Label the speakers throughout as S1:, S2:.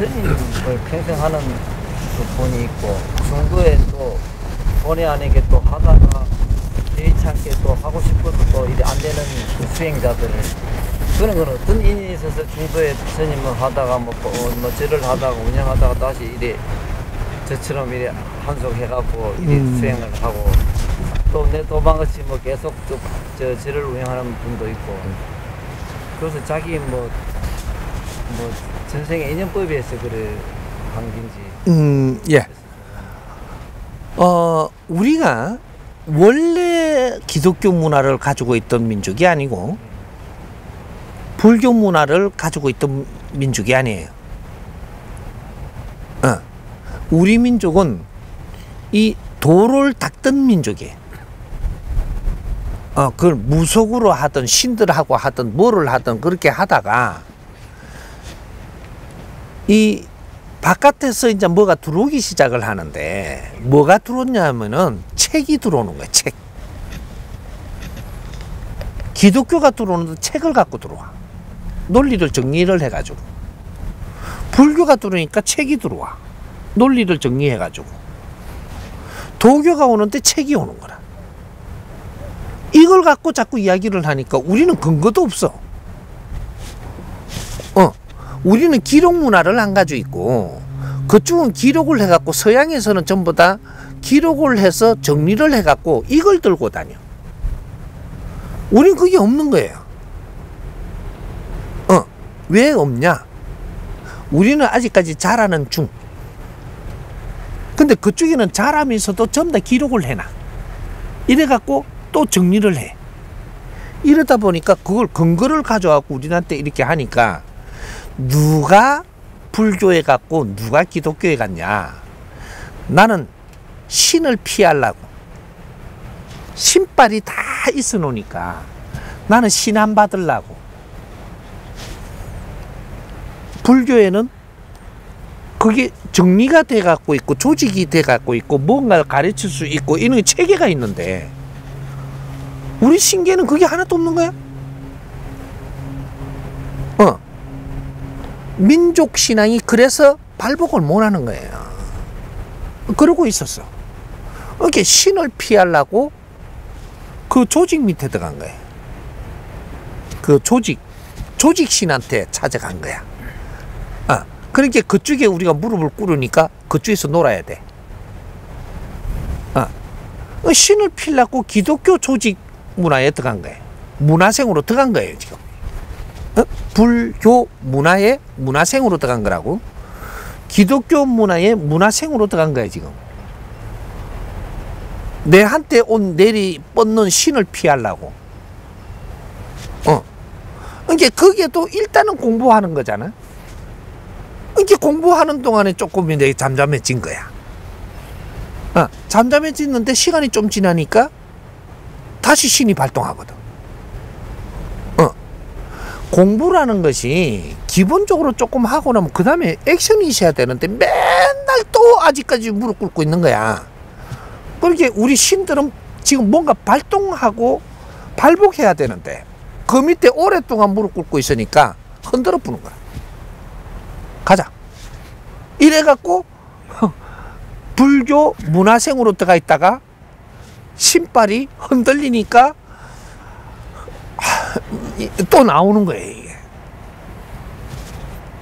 S1: 스님을 평생 하는 그 본이 있고 중도에 또 본의 아니게 또 하다가 않게 또 하고 싶어도 또 이래 안 되는 그 수행자들을 그런 건 어떤 인연이 있어서 중도에 스님을 하다가 뭐, 어, 뭐 절을 하다가 운영하다가 다시 이래 저처럼 이래 한속 해갖고 이래
S2: 음.
S1: 수행을 하고 또 내 도방같이 뭐 계속 저, 저 절을 운영하는 분도 있고 그래서 자기 뭐, 뭐 전생의 인연법에 의해서 그래 한 건지
S2: 음, 예. 어, 우리가 원래 기독교 문화를 가지고 있던 민족이 아니고 불교 문화를 가지고 있던 민족이 아니에요. 어, 우리 민족은 이 도를 닦던 민족이에요. 어, 그걸 무속으로 하든 신들하고 하든 뭐를 하든 그렇게 하다가 이 바깥에서 이제 뭐가 들어오기 시작을 하는데 뭐가 들어오냐 하면은 책이 들어오는 거야 책. 기독교가 들어오는데 책을 갖고 들어와. 논리를 정리를 해가지고. 불교가 들어오니까 책이 들어와. 논리를 정리해가지고. 도교가 오는데 책이 오는 거라. 이걸 갖고 자꾸 이야기를 하니까 우리는 근거도 없어 어 우리는 기록 문화를 안 가지고 있고 그쪽은 기록을 해갖고 서양에서는 전부 다 기록을 해서 정리를 해갖고 이걸 들고 다녀. 우린 그게 없는 거예요. 어, 왜 없냐? 우리는 아직까지 잘하는 중. 근데 그쪽에는 잘하면서도 전부 다 기록을 해놔. 이래갖고 또 정리를 해. 이러다 보니까 그걸 근거를 가져갖고 우리한테 이렇게 하니까 누가 불교에 갔고 누가 기독교에 갔냐? 나는 신을 피하려고 신발이 다 있어 놓으니까 나는 신 안 받으려고 불교에는 그게 정리가 돼 갖고 있고 조직이 돼 갖고 있고 뭔가를 가르칠 수 있고 이런 체계가 있는데 우리 신계는 그게 하나도 없는 거야? 민족 신앙이 그래서 발복을 못 하는 거예요. 그러고 있었어. 이렇게 신을 피하려고 그 조직 밑에 들어간 거예요. 그 조직, 조직 신한테 찾아간 거야. 아, 그러니까 그쪽에 우리가 무릎을 꿇으니까 그쪽에서 놀아야 돼. 아, 신을 피려고 기독교 조직 문화에 들어간 거예요. 문화생으로 들어간 거예요, 지금. 어? 불교 문화의 문화생으로 들어간 거라고. 기독교 문화의 문화생으로 들어간 거야, 지금. 내한테 온 내리 뻗는 신을 피하려고. 어. 그러니까 거기에도 일단은 공부하는 거잖아. 그러니까 공부하는 동안에 조금 이제 잠잠해진 거야. 어, 잠잠해지는데 시간이 좀 지나니까 다시 신이 발동하거든. 어. 공부라는 것이 기본적으로 조금 하고 나면 그 다음에 액션이 있어야 되는데 맨날 또 아직까지 무릎 꿇고 있는 거야. 그렇게 우리 신들은 지금 뭔가 발동하고 발복해야 되는데 그 밑에 오랫동안 무릎 꿇고 있으니까 흔들어 부는 거야. 가자. 이래갖고 불교 문화생으로 들어가 있다가 신발이 흔들리니까 또 나오는 거예요, 이게.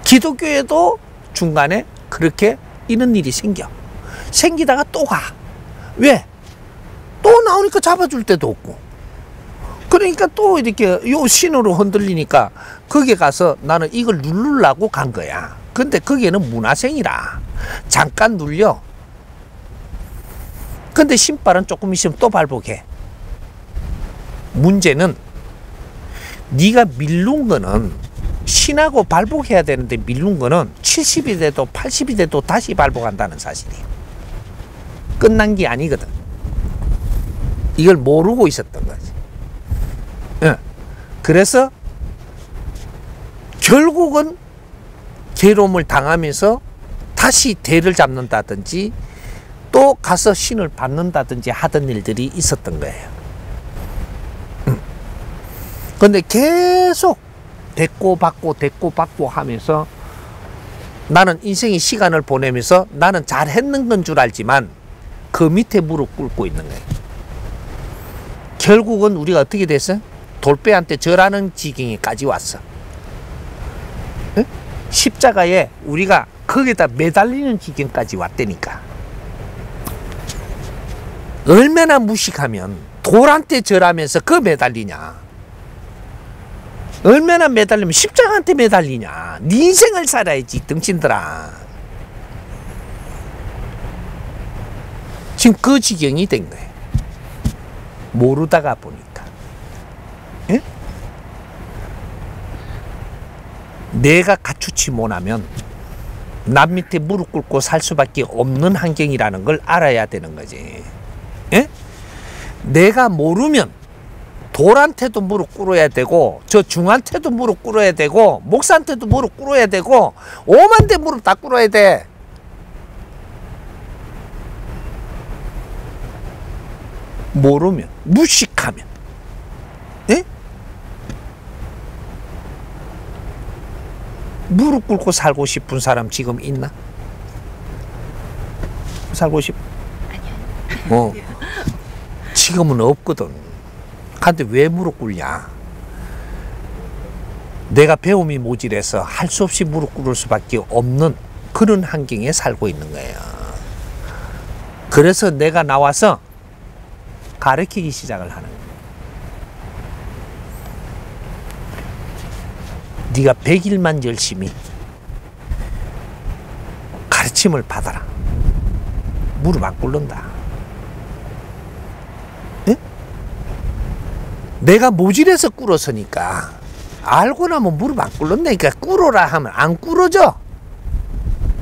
S2: 기독교에도 중간에 그렇게 이런 일이 생겨. 생기다가 또 가. 왜? 또 나오니까 잡아줄 데도 없고. 그러니까 또 이렇게 요 신호로 흔들리니까 거기에 가서 나는 이걸 누르려고 간 거야. 근데 거기에는 문화생이라. 잠깐 눌려. 근데 신발은 조금 있으면 또 발복해. 문제는 네가 밀른 거는 신하고 발복해야 되는데 밀른 거는 70이 돼도 80이 돼도 다시 발복한다는 사실이에요. 끝난 게 아니거든. 이걸 모르고 있었던 거지. 예. 그래서 결국은 괴로움을 당하면서 다시 대를 잡는다든지 또 가서 신을 받는다든지 하던 일들이 있었던 거예요. 음. 근데 계속 됐고 받고 됐고 받고 하면서 나는 인생의 시간을 보내면서 나는 잘했는 건 줄 알지만 그 밑에 무릎 꿇고 있는 거예요. 결국은 우리가 어떻게 됐어? 돌배한테 절하는 지경에까지 왔어. 응? 십자가에 우리가 거기다 매달리는 지경까지 왔다니까. 얼마나 무식하면 돌한테 절하면서 그 매달리냐. 얼마나 매달리면 십자가한테 매달리냐. 네 인생을 살아야지 등신들아. 지금 그 지경이 된 거예요. 모르다가 보니까. 예? 내가 갖추지 못하면 남 밑에 무릎 꿇고 살 수밖에 없는 환경이라는 걸 알아야 되는 거지. 예? 내가 모르면 돌한테도 무릎 꿇어야 되고 저 중한테도 무릎 꿇어야 되고 목사한테도 무릎 꿇어야 되고 오만 대 무릎 다 꿇어야 돼. 모르면 무식하면 예? 무릎 꿇고 살고 싶은 사람 지금 있나? 살고 싶? 어. 지금은 없거든. 근데 왜 무릎 꿇냐? 내가 배움이 모질해서 할 수 없이 무릎 꿇을 수밖에 없는 그런 환경에 살고 있는 거예요. 그래서 내가 나와서 가르치기 시작을 하는 거예요. 네가 100일만 열심히 가르침을 받아라. 무릎 안 꿇는다. 예? 내가 모질해서 꿇었으니까 알고 나면 무릎 안 꿇는다니까 꿇어라 하면 안 꿇어져.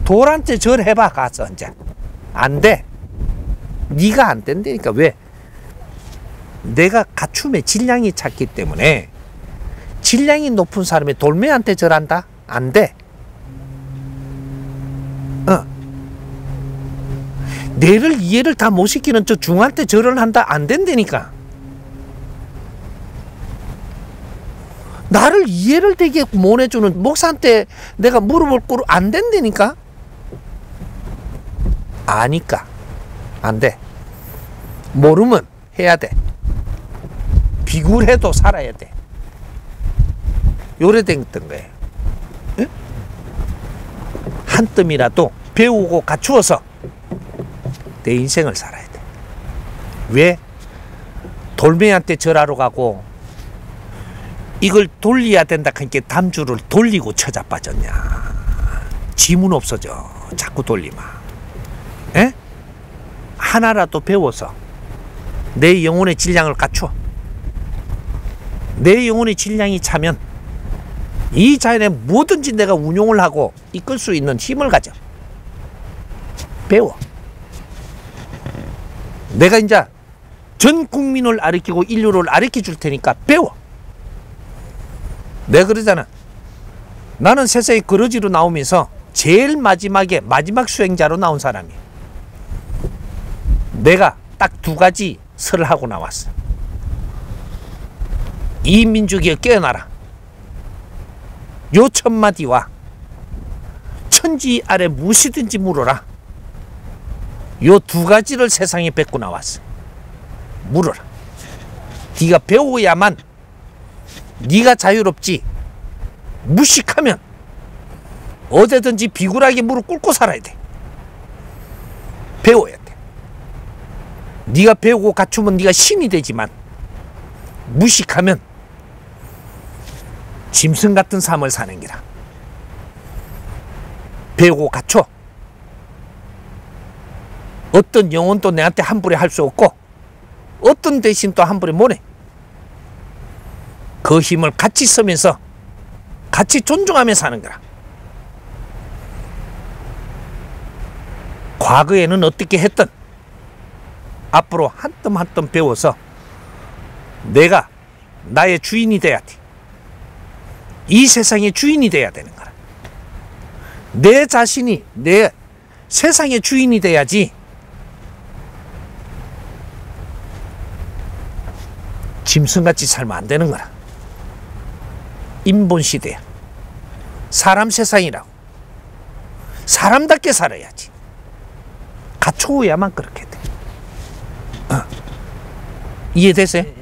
S2: 돌한테 절해봐 가서 이제 안 돼. 네가 안 된다니까 왜? 내가 갖춤의 질량이 작기 때문에 질량이 높은 사람이 돌매한테 절한다? 안 돼. 어. 내를 이해를 다 못 시키는 저 중한테 절을 한다? 안 된다니까. 나를 이해를 되게 못 해주는 목사한테 내가 무릎을 꿇어 안 된다니까. 아니까 안 돼. 모르면 해야 돼. 비굴해도 살아야 돼. 요래됐던 거예요. 응? 한 뜸이라도 배우고 갖추어서 내 인생을 살아야 돼. 왜? 돌멩이한테 절하러 가고 이걸 돌려야 된다 하니까 담주를 돌리고 처자빠졌냐. 지문 없어져. 자꾸 돌리마. 에? 하나라도 배워서 내 영혼의 질량을 갖춰. 내 영혼의 질량이 차면 이 자연에 뭐든지 내가 운용을 하고 이끌 수 있는 힘을 가져. 배워. 내가 이제 전 국민을 아리키고 인류를 아리켜 줄 테니까 배워. 내가 그러잖아. 나는 세상에 그러지로 나오면서 제일 마지막에 마지막 수행자로 나온 사람이야. 내가 딱 두 가지 설을 하고 나왔어. 이 민족이 깨어나라. 요 첫마디와 천지 아래 무엇이든지 물어라. 요 두 가지를 세상에 뱉고 나왔어. 물어라. 네가 배워야만 네가 자유롭지. 무식하면 어디든지 비굴하게 무릎 꿇고 살아야 돼. 배워야 돼. 네가 배우고 갖추면 네가 신이 되지만 무식하면 짐승 같은 삶을 사는 기라. 배우고 갖춰. 어떤 영혼도 내한테 함부로 할 수 없고 어떤 대신 또 함부로 못해. 그 힘을 같이 쓰면서 같이 존중하며 사는 거라. 과거에는 어떻게 했든 앞으로 한 뜸 한 뜸 배워서 내가 나의 주인이 돼야 돼. 이 세상의 주인이 돼야 되는 거라. 내 자신이 내 세상의 주인이 돼야지. 짐승같이 살면 안 되는 거라. 인본 시대야. 사람 세상이라고. 사람답게 살아야지. 갖추어야만 그렇게 돼. 어. 이해되세요?
S1: 예,